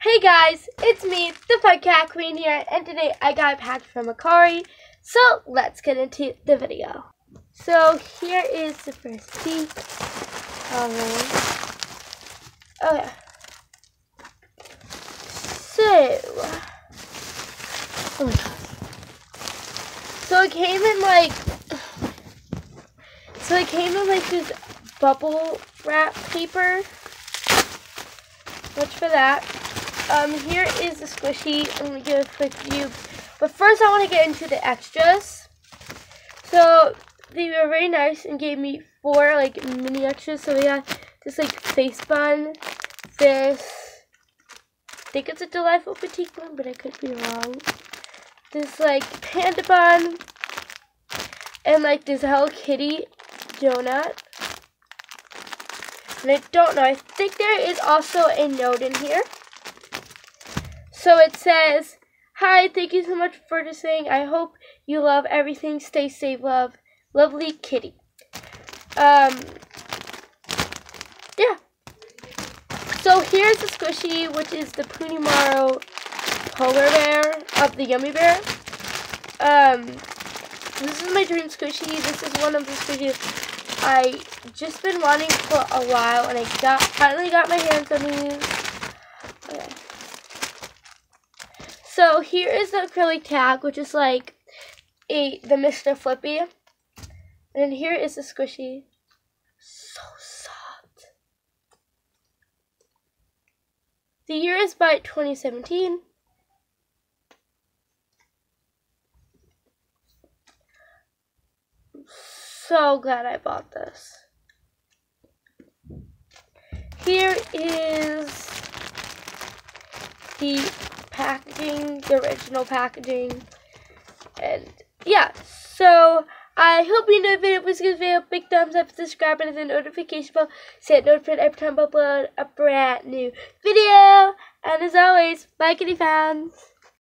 Hey guys, it's me, the Cat Queen here, and today I got a pack from Mercari. So let's get into the video. So here is the first piece. peek. Okay. So, oh my god. So it came in like, so it came in like this bubble wrap paper. Much for that. Um, here is the squishy. I'm going to give a quick view. But first I want to get into the extras. So, they were very nice and gave me four, like, mini extras. So, we got this, like, face bun. This, I think it's a Delightful Petite one, but I could be wrong. This, like, panda bun. And, like, this Hello Kitty donut. And I don't know, I think there is also a note in here. So it says, Hi, thank you so much for listening. I hope you love everything. Stay safe, love. Lovely kitty. Um, yeah. So here's the squishy, which is the Punimaru polar bear of the Yummiibear. Um, this is my dream squishy. This is one of the squishies I just been wanting for a while, and I got finally got my hands on these. Okay. So here is the acrylic tag, which is like a the Mr. Flippy. And here is the squishy. So soft. The year is by 2017. So glad I bought this. Here is the packaging, the original packaging. And yeah, so I hope you enjoyed the video. Please give this video a big thumbs up, subscribe, and hit the notification bell. Set notified every time I upload a brand new video. And as always, bye kitty fans.